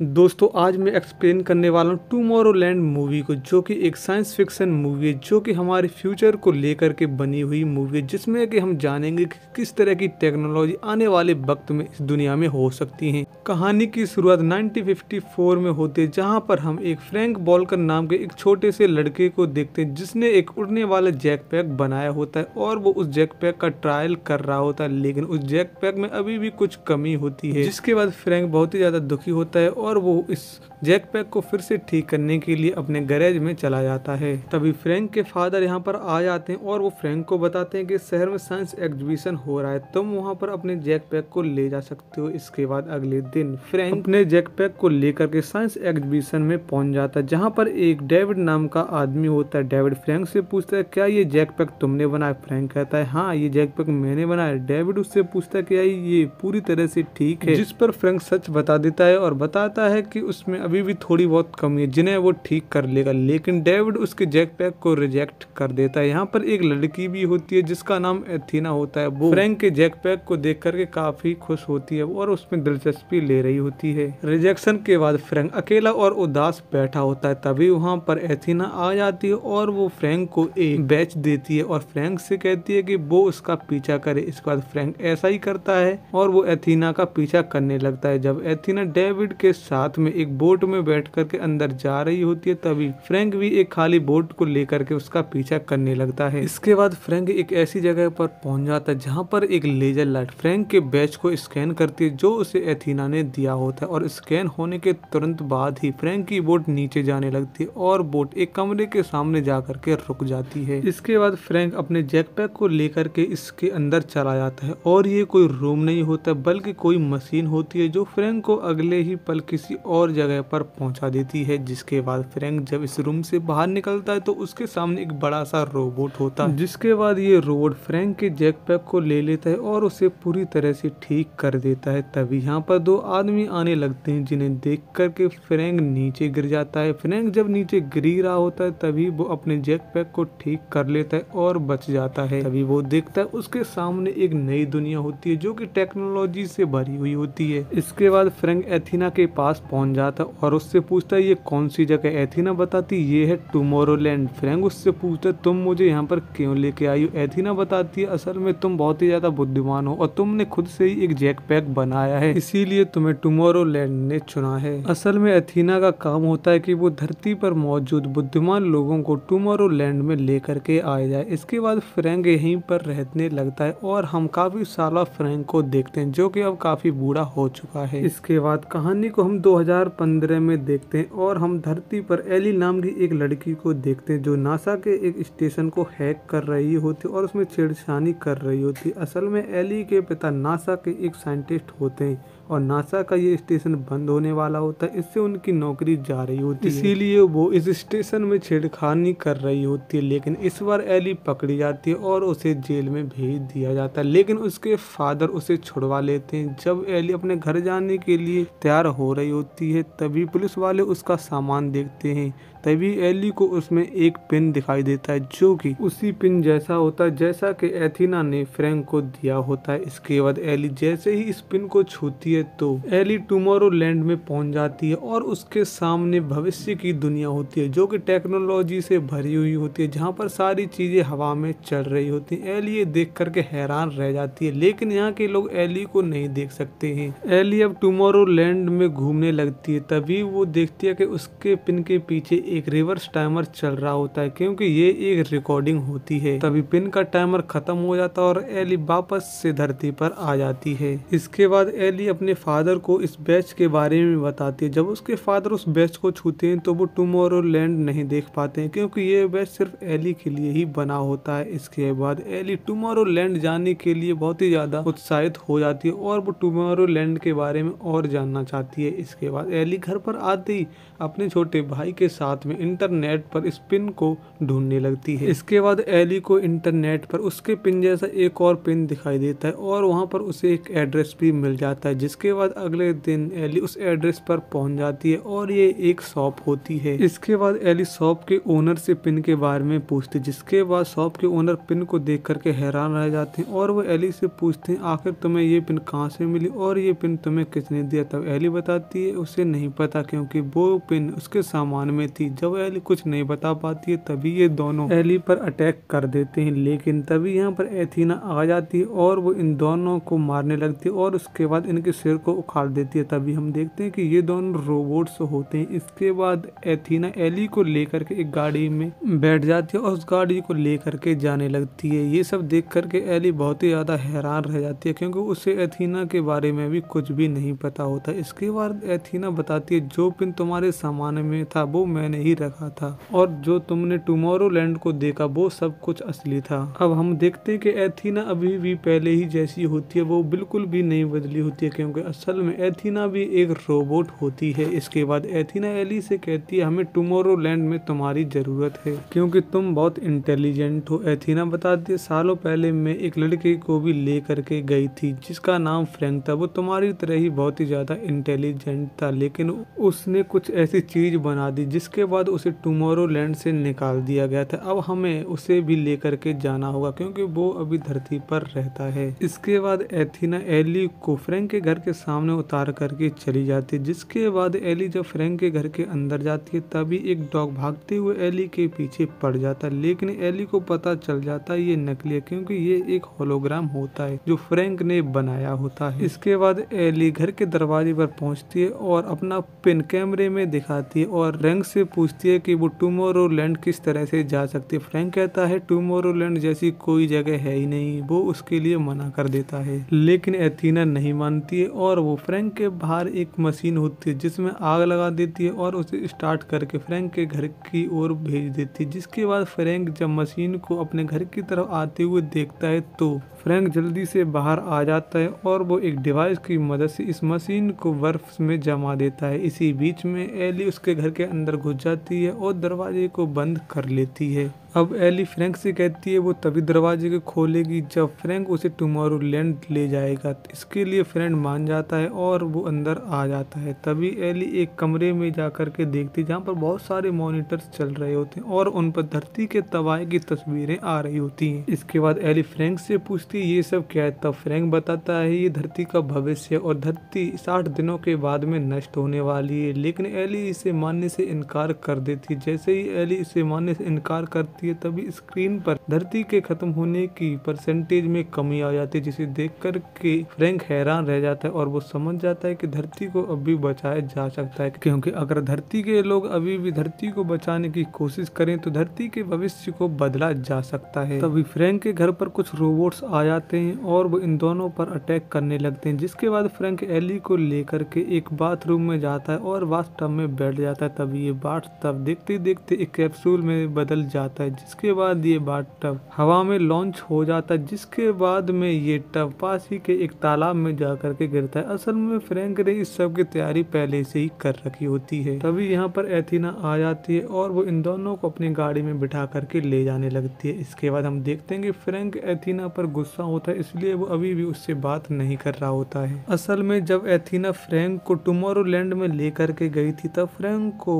दोस्तों, आज मैं एक्सप्लेन करने वाला हूँ टूमोरो लैंड मूवी को, जो कि एक साइंस फिक्शन मूवी है, जो कि हमारे फ्यूचर को लेकर के बनी हुई मूवी है, जिसमें कि हम जानेंगे कि किस तरह की टेक्नोलॉजी आने वाले वक्त में इस दुनिया में हो सकती है। कहानी की शुरुआत 1954 में होती है, जहाँ पर हम एक फ्रैंक बॉलकर नाम के एक छोटे से लड़के को देखते हैं, जिसने एक उड़ने वाला जैक पैक बनाया होता है और वो उस जैक पैक का ट्रायल कर रहा होता है, लेकिन उस जैक पैक में अभी भी कुछ कमी होती है। जिसके बाद फ्रैंक बहुत ही ज़्यादा दुखी होता है और वो इस जैक पैक को फिर से ठीक करने के लिए अपने गैरेज में चला जाता है। तभी फ्रैंक के फादर यहाँ पर आ जाते हैं और वो फ्रैंक को बताते हैं कि शहर में साइंस एग्जीबिशन हो रहा है, तुम वहाँ पर अपने जैक पैक को ले जा सकते हो। इसके बाद अगले दिन फ्रैंक अपने जैक पैक को लेकर के साइंस एग्जीबिशन में पहुँच जाता है, जहाँ पर एक डेविड नाम का आदमी होता है। डेविड फ्रैंक से पूछता है, क्या ये जैक पैक तुमने बनाया? फ्रैंक कहता है हाँ ये जैक पैक मैंने बनाया डेविड उससे पूछता है क्या ये पूरी तरह से ठीक है। जिस पर फ्रैंक सच बता देता है और बताता है कि उसमें अभी भी थोड़ी बहुत कमी है, जिन्हें वो ठीक कर लेगा। लेकिन डेविड उसके जैक पैक को रिजेक्ट कर देता है। यहाँ पर एक लड़की भी होती है, जिसका नाम एथीना होता है। वो फ्रैंक के जैक पैक को देख करके काफ़ी खुश होती है और उसमें दिलचस्पी ले रही होती है। रिजेक्शन के बाद फ्रैंक अकेला और उदास बैठा होता है, तभी वहाँ पर एथीना आ जाती है और वो फ्रैंक को एक बैच देती है और फ्रैंक से कहती है कि वो उसका पीछा करे। इसके बाद फ्रैंक ऐसा ही करता है और वो एथीना का पीछा करने लगता है। जब एथीना डेविड के साथ में एक बोट में बैठ करके अंदर जा रही होती है, तभी फ्रैंक भी एक खाली बोट को लेकर के उसका पीछा करने लगता है। इसके बाद फ्रैंक एक ऐसी जगह पर पहुँच जाता है, जहाँ पर एक लेजर लाइट फ्रैंक के बैच को स्कैन करती है, जो उसे एथीना ने दिया होता है। और स्कैन होने के तुरंत बाद ही फ्रैंक की बोट नीचे जाने लगती है और बोट एक कमरे के सामने जा करके रुक जाती है। इसके बाद फ्रैंक अपने जैक पैक को लेकर के इसके अंदर चला जाता है और ये कोई रूम नहीं होता, बल्कि कोई मशीन होती है, जो फ्रैंक को अगले ही पल किसी और जगह पर पहुँचा देती है, जिसके बाद फ्रैंक जब इस रूम से बाहर निकलता है तो उसके सामने एक बड़ा सा रोबोट होता है। जिसके बाद ये रोबोट फ्रैंक के जैक पैक को ले लेता है और उसे पूरी तरह से ठीक कर देता है। तभी यहाँ पर दो आदमी आने लगते हैं, जिन्हें देख करके फ्रैंक नीचे गिर जाता है। फ्रैंक जब नीचे गिर रहा होता है, तभी वो अपने जैक पैक को ठीक कर लेता है और बच जाता है। तभी वो देखता है, उसके सामने एक नई दुनिया होती है, जो की टेक्नोलॉजी से भरी हुई होती है। इसके बाद फ्रैंक एथीना के पास पहुँच जाता है और उससे पूछता है ये कौन सी जगह एथीना बताती? ये है टुमोरो लैंड फ्रैंक उससे पूछता है तुम मुझे यहाँ पर क्यों लेके आई हो? एथीना बताती है, असल में तुम बहुत ही ज़्यादा बुद्धिमान हो और तुमने खुद से ही एक जैक पैक बनाया है। इसीलिए तुम्हें टुमोरो लैंड ने चुना है। असल में एथीना का काम होता है कि वो धरती पर मौजूद बुद्धिमान लोगों को टुमोरो लैंड में लेकर के आ जाए। इसके बाद फ्रैंक यहीं पर रहने लगता है और हम काफ़ी साल फ्रैंक को देखते हैं, जो कि अब काफ़ी बूढ़ा हो चुका है। इसके बाद कहानी को हम 2015 में देखते हैं और हम धरती पर एली नाम की एक लड़की को देखते हैं जो नासा के एक स्टेशन को हैक कर रही होती और उसमें छेड़छानी कर रही होती। असल में एली के पिता नासा के एक साइंटिस्ट होते हैं। और नासा का ये स्टेशन बंद होने वाला होता है, इससे उनकी नौकरी जा रही होती है। इसीलिए वो इस स्टेशन में छेड़खानी कर रही होती है, लेकिन इस बार एली पकड़ी जाती है और उसे जेल में भेज दिया जाता है, लेकिन उसके फादर उसे छुड़वा लेते हैं। जब एली अपने घर जाने के लिए तैयार हो रही होती है, तभी पुलिस वाले उसका सामान देखते हैं। तभी एली को उसमें एक पिन दिखाई देता है, जो कि उसी पिन जैसा होता है, जैसा कि एथीना ने फ्रैंक को दिया होता है। इसके बाद एली जैसे ही इस पिन को छूती है तो एली टुमारो लैंड में पहुँच जाती है और उसके सामने भविष्य की दुनिया होती है, जो कि टेक्नोलॉजी से भरी हुई होती है, जहाँ पर सारी चीज़ें हवा में चल रही होती है। एली ये देख करके हैरान रह जाती है, लेकिन यहाँ के लोग एली को नहीं देख सकते हैं। एली अब टुमारो लैंड में घूमने लगती है, तभी वो देखती है कि उसके पिन के पीछे एक रिवर्स टाइमर चल रहा होता है, क्योंकि ये एक रिकॉर्डिंग होती है। तभी पिन का टाइमर खत्म हो जाता है और एली वापस से धरती पर आ जाती है। इसके बाद एली अपने फादर को इस बैच के बारे में बताती है। जब उसके फादर उस बैच को छूते हैं तो वो टुमोरो लैंड नहीं देख पाते हैं, क्योंकि ये बैच सिर्फ़ एली के लिए ही बना होता है। इसके बाद एली टुमोरो लैंड जाने के लिए बहुत ही ज़्यादा उत्साहित हो जाती है और वो टुमोरो लैंड के बारे में और जानना चाहती है। इसके बाद एली घर पर आते ही अपने छोटे भाई के साथ में इंटरनेट पर इस पिन को ढूँढने लगती है। इसके बाद एली को इंटरनेट पर उसके पिन जैसा एक और पिन दिखाई देता है और वहाँ पर उसे एक एड्रेस भी मिल जाता है, जिसके इसके बाद अगले दिन एली उस एड्रेस पर पहुँच जाती है और ये एक शॉप होती है। इसके बाद एली शॉप के ओनर से पिन के बारे में पूछती जिसके बाद शॉप के ओनर पिन को देख करके हैरान रह जाते हैं और वो एली से पूछते हैं, आखिर तुम्हें ये पिन कहाँ से मिली और ये पिन तुम्हें किसने दिया? तब एली बताती है, उसे नहीं पता, क्योंकि वो पिन उसके सामान में थी। जब एली कुछ नहीं बता पाती है, तभी ये दोनों एली पर अटैक कर देते हैं, लेकिन तभी यहाँ पर एथीना आ जाती है और वो इन दोनों को मारने लगती है और उसके बाद इनके सिर को उखाड़ देती है, तभी हम देखते हैं कि ये दोनों रोबोट्स होते हैं। इसके बाद एथीना एली को लेकर के एक गाड़ी में बैठ जाती है और उस गाड़ी को लेकर के जाने लगती है। ये सब देख करके एली बहुत ही ज़्यादा हैरान रह जाती है, क्योंकि उसे एथीना के बारे में भी कुछ भी नहीं पता होता। इसके बाद एथीना बताती है, जो पिन तुम्हारे सामान में था, वो मैंने ही रखा था, और जो तुमने टुमारो लैंड को देखा, वो सब कुछ असली था। अब हम देखते हैं कि एथीना अभी भी पहले ही जैसी होती है, वो बिल्कुल भी नहीं बदली होती है, क्योंकि असल में एथीना भी एक रोबोट होती है। इसके बाद एथीना एली से कहती है, हमें टुमारो लैंड में तुम्हारी ज़रूरत है, क्योंकि तुम बहुत इंटेलिजेंट हो। एथीना बताती है, सालों पहले मैं एक लड़के को भी ले करके गई थी, जिसका नाम फ्रैंक था। वो तुम्हारी तरह ही बहुत ही ज़्यादा इंटेलिजेंट था, लेकिन उसने कुछ ऐसी चीज़ बना दी, जिसके बाद उसे टुमारो लैंड से निकाल दिया गया था। अब हमें उसे भी लेकर के जाना होगा, क्योंकि वो अभी धरती पर रहता है। इसके बाद एथीना एली को फ्रैंक के घर के सामने उतार करके चली जाती है। जिसके बाद एली जब फ्रैंक के घर के अंदर जाती है, तभी एक डॉग भागते हुए एली के पीछे पड़ जाता है। लेकिन एली को पता चल जाता है, ये नकली है, क्योंकि ये एक होलोग्राम होता है, जो फ्रैंक ने बनाया होता है। इसके बाद एली घर के दरवाजे पर पहुँचती है और अपना पिन कैमरे में दिखाती है और रैंक से पूछती है कि वो टूमोरो लैंड किस तरह से जा सकती है। फ्रैंक कहता है टूमोरो लैंड जैसी कोई जगह है ही नहीं, वो उसके लिए मना कर देता है। लेकिन एथीना नहीं मानती है और वो फ्रैंक के बाहर एक मशीन होती है, जिसमें आग लगा देती है और उसे स्टार्ट करके फ्रैंक के घर की ओर भेज देती है। जिसके बाद फ्रैंक जब मशीन को अपने घर की तरफ़ आते हुए देखता है तो फ्रैंक जल्दी से बाहर आ जाता है और वो एक डिवाइस की मदद से इस मशीन को बर्फ़ में जमा देता है। इसी बीच में एली उसके घर के अंदर घुस जाती है और दरवाजे को बंद कर लेती है। अब एली फ्रैंक से कहती है, वो तभी दरवाजे को खोलेगी जब फ्रैंक उसे टुमारो लैंड ले जाएगा। इसके लिए फ्रेंड मान जाता है और वो अंदर आ जाता है। तभी एली एक कमरे में जाकर के देखती जहाँ पर बहुत सारे मॉनिटर्स चल रहे होते हैं और उन पर धरती के तबाह की तस्वीरें आ रही होती हैं। इसके बाद एली फ्रैंक से पूछती ये सब क्या है? तब फ्रैंक बताता है, ये धरती का भविष्य और धरती साठ दिनों के बाद में नष्ट होने वाली है। लेकिन एली इसे मानने से इनकार कर देती जैसे ही एली इसे मानने से इनकार करती है तभी स्क्रीन पर धरती के खत्म होने की परसेंटेज में कमी आ जाती है, जिसे देख कर के फ्रैंक हैरान रह जाता है और वो समझ जाता है कि धरती को अभी बचाया जा सकता है। क्योंकि अगर धरती के लोग अभी भी धरती को बचाने की कोशिश करें तो धरती के भविष्य को बदला जा सकता है। तभी फ्रैंक के घर पर कुछ रोबोट्स आ जाते हैं और वो इन दोनों पर अटैक करने लगते हैं, जिसके बाद फ्रैंक एली को लेकर के एक बाथरूम में जाता है और बाथ में बैठ जाता है। तभी ये बाथ तब देखते देखते एक कैप्सूल में बदल जाता है। जिसके बाद ये बाथ टब हवा में लॉन्च हो जाता है, जिसके बाद में ये टब पास ही के एक तालाब में जा करके गिरता है। असल में फ्रैंक ने इस सब की तैयारी पहले से ही कर रखी होती है। तभी यहाँ पर एथीना आ जाती है और वो इन दोनों को अपनी गाड़ी में बिठा करके ले जाने लगती है। इसके बाद हम देखते हैं कि फ्रैंक एथीना पर गुस्सा होता है, इसलिए वो अभी भी उससे बात नहीं कर रहा होता है। असल में जब एथीना फ्रैंक को टुमारो में लेकर के गई थी, तब फ्रैंक को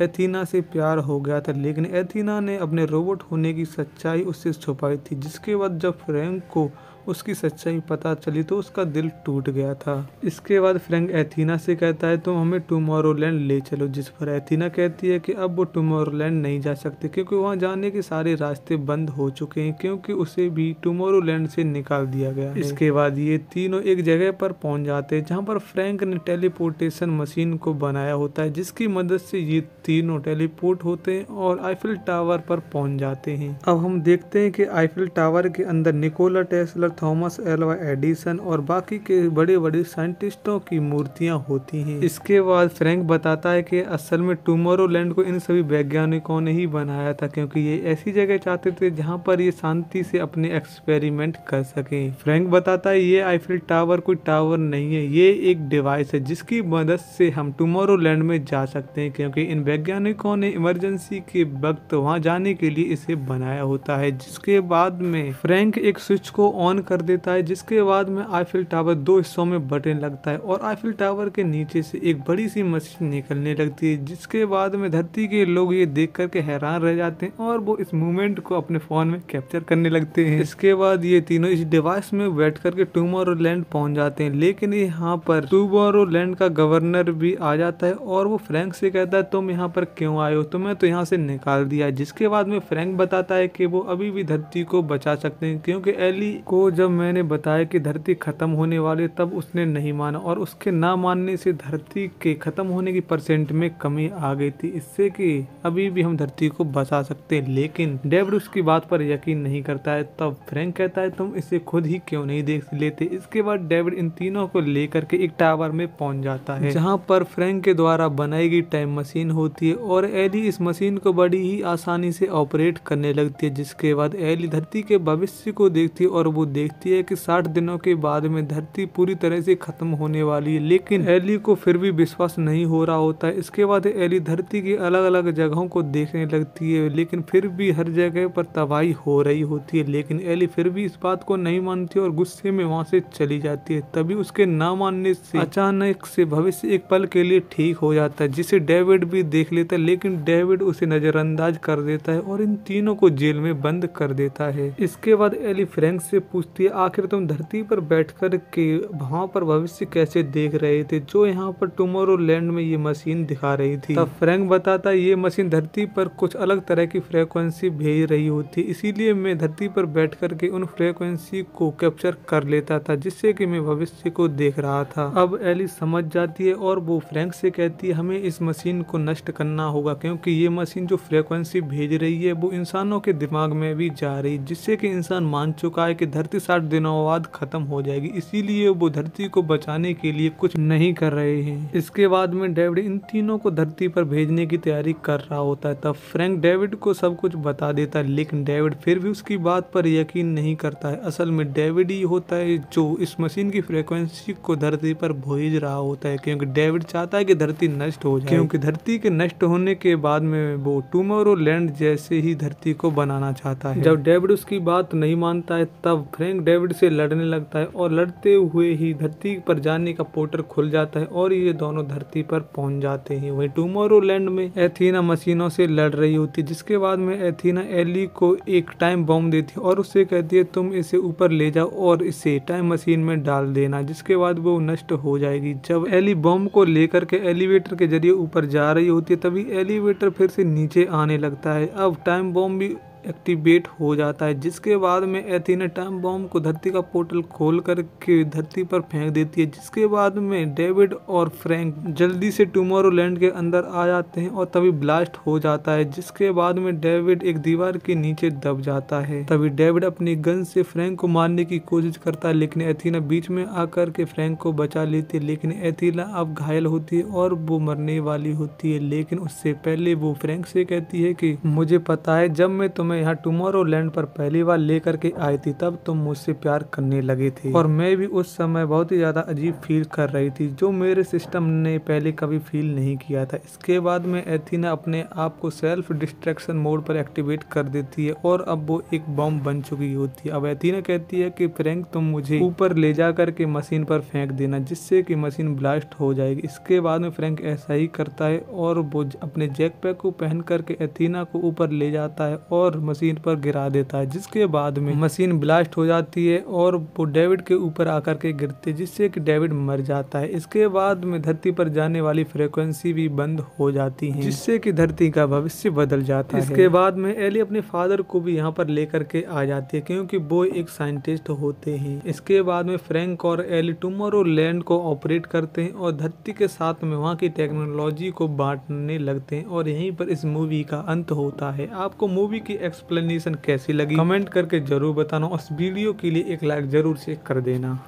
एथीना से प्यार हो गया था, लेकिन एथीना ने अपने रोबोट होने की सच्चाई उससे छुपाई थी, जिसके बाद जब फ्रैंक को उसकी सच्चाई पता चली तो उसका दिल टूट गया था। इसके बाद फ्रैंक एथीना से कहता है, तुम हमें टुमारोलैंड ले चलो। जिस पर एथीना कहती है कि अब वो टुमारोलैंड नहीं जा सकते, क्योंकि वहाँ जाने के सारे रास्ते बंद हो चुके हैं, क्योंकि उसे भी टुमारोलैंड से निकाल दिया गया इसके बाद ये तीनों एक जगह पर पहुँच जाते हैं, जहाँ पर फ्रैंक ने टेलीपोर्टेशन मशीन को बनाया होता है, जिसकी मदद से ये तीनों टेलीपोर्ट होते हैं और आईफिल टावर पर पहुँच जाते हैं। अब हम देखते हैं कि आईफिल टावर के अंदर Nikola Tesla Thomas Alva Edison और बाकी के बड़े बड़े साइंटिस्टों की मूर्तियाँ होती हैं। इसके बाद फ्रैंक बताता है कि असल में टूमोरो लैंड को इन सभी वैज्ञानिकों ने ही बनाया था क्योंकि ये ऐसी जगह चाहते थे जहाँ पर ये शांति से अपने एक्सपेरिमेंट कर सके। फ्रैंक बताता है, ये आईफिल टावर कोई टावर नहीं है, ये एक डिवाइस है जिसकी मदद से हम टूमोरो लैंड में जा सकते हैं क्योंकि इन वैज्ञानिकों ने इमरजेंसी के वक्त वहाँ जाने के लिए इसे बनाया होता है, जिसके बाद में फ्रैंक एक स्विच को ऑन कर देता है, जिसके बाद में आईफिल टावर दो हिस्सों में बटने लगता है और आईफिल टावर के नीचे से एक बड़ी सी मशीन निकलने लगती है, जिसके बाद में धरती के लोग ये देख करके हैरान रह जाते हैं और वो इस मूवमेंट को अपने फ़ोन में कैप्चर करने लगते हैं। इसके बाद ये तीनों इस डिवाइस में बैठ करके टूमोरो लैंड पहुँच जाते हैं, लेकिन यहाँ पर टूमोरो लैंड का गवर्नर भी आ जाता है और वो फ्रैंक से कहता है, तुम यहाँ पर क्यों हो? तुम्हें तो यहाँ से निकाल दिया जिसके बाद में फ्रैंक बताता है कि वो अभी भी धरती को बचा सकते हैं, क्योंकि एली को जब मैंने बताया कि धरती खत्म होने वाली तब उसने नहीं माना और उसके ना मानने से धरती के खत्म होने की परसेंट में कमी आ गई थी। इससे कि अभी भी हम धरती को बचा सकते हैं, लेकिन डेविड उसकी बात पर यकीन नहीं करता है। तब फ्रैंक कहता है, तुम इसे खुद ही क्यों नहीं देख लेते? इसके बाद डेविड इन तीनों को लेकर के एक टावर में पहुँच जाता है, जहाँ पर फ्रैंक के द्वारा बनाई गई टाइम मशीन होती है और एली इस मशीन को बड़ी ही आसानी से ऑपरेट करने लगती है, जिसके बाद एली धरती के भविष्य को देखती है और वो देखती है कि साठ दिनों के बाद में धरती पूरी तरह से खत्म होने वाली है, लेकिन एली को फिर भी विश्वास नहीं हो रहा होता है। इसके बाद एली धरती की अलग अलग जगहों को देखने लगती है, लेकिन फिर भी हर जगह पर तबाही हो रही होती है। लेकिन एली फिर भी इस बात को नहीं मानती और गुस्से में वहाँ से चली जाती है। तभी उसके ना मानने से अचानक से भविष्य एक पल के लिए ठीक हो जाता है, जिसे डेविड भी देख लेता है, लेकिन डेविड उसे नजरअंदाज कर देता है और इन तीनों को जेल में बंद कर देता है। इसके बाद एली फ्रैंक से पूछती है आखिर तुम धरती पर बैठ कर के वहाँ पर भविष्य कैसे देख रहे थे? जो यहाँ पर टुमोरो लैंड में ये मशीन दिखा रही थी। तब फ्रैंक बताता, ये मशीन धरती पर कुछ अलग तरह की फ्रिक्वेंसी भेज रही होती, इसीलिए मैं धरती पर बैठ कर के उन फ्रिक्वेंसी को कैप्चर कर लेता था, जिससे कि मैं भविष्य को देख रहा था। अब एली समझ जाती है और वो फ्रैंक से कहती है, हमें इस मशीन को नष्ट करना होगा, क्योंकि ये मशीन जो फ्रिक्वेंसी भेज रही है, वो इंसानों के दिमाग में भी जा रही, जिससे कि इंसान मान चुका है कि धरती साठ दिनों बाद खत्म हो जाएगी। इसीलिए वो धरती को बचाने के लिए कुछ नहीं कर रहे हैं। इसके बाद में डेविड इन तीनों को धरती पर भेजने की तैयारी कर रहा होता है। तब फ्रैंक डेविड को सब कुछ बता देता है, लेकिन डेविड फिर भी उसकी बात पर यकीन नहीं करता है। असल में डेविड ही होता है जो इस मशीन की फ्रिक्वेंसी को धरती पर भेज रहा होता है, क्योंकि डेविड चाहता है कि धरती नष्ट हो जाए। क्योंकि धरती के नष्ट होने के बाद में वो टूमोरो लैंड जैसे ही धरती को बनाना चाहता है। जब डेविड उसकी बात नहीं मानता है, तब फ्रैंक डेविड से लड़ने लगता है और लड़ते हुए ही धरती पर जाने का पोर्टल खुल जाता है और ये दोनों धरती पर पहुँच जाते हैं। वही टूमोरो लैंड में एथीना मशीनों से लड़ रही होती है, जिसके बाद में एथीना एली को एक टाइम बॉम्ब देती है और उससे कहती है, तुम इसे ऊपर ले जाओ और इसे टाइम मशीन में डाल देना, जिसके बाद वो नष्ट हो जाएगी। जब एली बॉम्ब को लेकर के एलिवेटर के ज़रिए ऊपर जा रही होती है, तभी एलिवेटर फिर से नीचे आने लगता है। अब टाइम बॉम्ब भी एक्टिवेट हो जाता है, जिसके बाद में एथीना टाइम बॉम्ब को धरती का पोर्टल खोल करके धरती पर फेंक देती है, जिसके बाद में डेविड और फ्रैंक जल्दी से टूमोरो लैंड के अंदर आ जाते हैं और तभी ब्लास्ट हो जाता है, जिसके बाद में डेविड एक दीवार के नीचे दब जाता है। तभी डेविड अपनी गन से फ्रैंक को मारने की कोशिश करता है, लेकिन एथीना बीच में आकर के फ्रैंक को बचा लेती है, लेकिन एथीना अब घायल होती है और वो मरने वाली होती है, लेकिन उससे पहले वो फ्रैंक से कहती है कि, मुझे पता है, जब मैं तुम्हें यहाँ टुमारो लैंड पर पहली बार लेकर के आई थी, तब तुम मुझसे प्यार करने लगे थे। और मैं भी उस समय बहुत ही ज़्यादा अजीब फील कर रही थी, जो मेरे सिस्टम ने पहले कभी फील नहीं किया था। इसके बाद में एथीना अपने आप को सेल्फ डिस्ट्रैक्शन मोड पर एक्टिवेट कर देती है और अब वो एक बॉम्ब बन चुकी होती है। अब एथीना कहती है कि फ्रैंक तुम मुझे ऊपर ले जा करके मशीन पर फेंक देना, जिससे कि मशीन ब्लास्ट हो जाएगी। इसके बाद में फ्रैंक ऐसा ही करता है और वो अपने जैक पैक को पहन करके एथीना को ऊपर ले जाता है और मशीन पर गिरा देता है, जिसके बाद में मशीन ब्लास्ट हो जाती है और वो डेविड के ऊपर आकर के गिरती है, जिससे कि डेविड मर जाता है। इसके बाद में धरती पर जाने वाली फ्रिक्वेंसी भी बंद हो जाती है, जिससे कि धरती का भविष्य बदल जाता है। इसके बाद में एली अपने फादर को भी यहाँ पर लेकर के आ जाती है, क्योंकि वो एक साइंटिस्ट होते हैं। इसके बाद में फ्रैंक और एली टुमारो लैंड को ऑपरेट करते हैं और धरती के साथ में वहाँ की टेक्नोलॉजी को बांटने लगते हैं और यहीं पर इस मूवी का अंत होता है। आपको मूवी की एक्सप्लेनेशन कैसी लगी? कमेंट करके ज़रूर बताना उस वीडियो के लिए एक लाइक ज़रूर से कर देना।